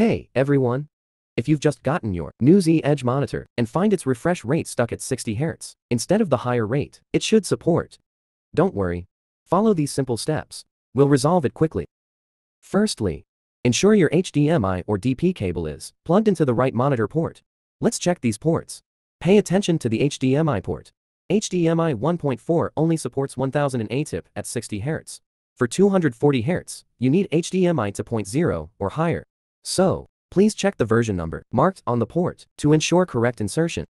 Hey, everyone! If you've just gotten your new Z Edge monitor and find its refresh rate stuck at 60 Hz instead of the higher rate it should support, don't worry. Follow these simple steps. We'll resolve it quickly. Firstly, ensure your HDMI or DP cable is plugged into the right monitor port. Let's check these ports. Pay attention to the HDMI port. HDMI 1.4 only supports 1000 ATIP at 60 Hz. For 240 Hz, you need HDMI 2.0 or higher. So, please check the version number marked on the port to ensure correct insertion.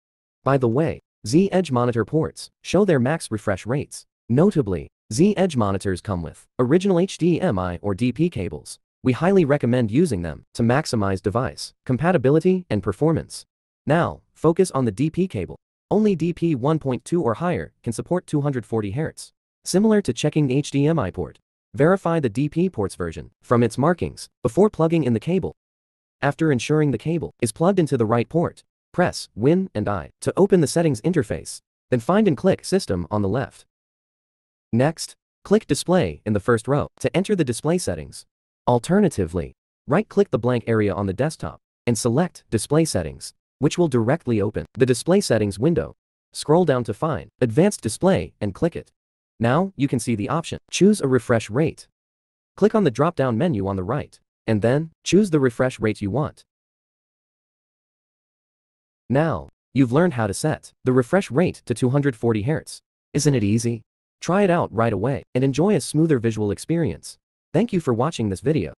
By the way, Z Edge monitor ports show their max refresh rates. Notably, Z Edge monitors come with original HDMI or DP cables. We highly recommend using them to maximize device compatibility and performance. Now, focus on the DP cable. Only DP 1.2 or higher can support 240 Hz. Similar to checking the HDMI port, Verify the DP ports version from its markings before plugging in the cable. After ensuring the cable is plugged into the right port, press Win and I to open the settings interface, then find and click System on the left. Next, click Display in the first row to enter the display settings. Alternatively, right-click the blank area on the desktop and select Display Settings, which will directly open the Display Settings window. Scroll down to find Advanced Display and click it. Now, you can see the option. Choose a refresh rate. Click on the drop-down menu on the right, and then, choose the refresh rate you want. Now, you've learned how to set the refresh rate to 240 Hz. Isn't it easy? Try it out right away and enjoy a smoother visual experience. Thank you for watching this video.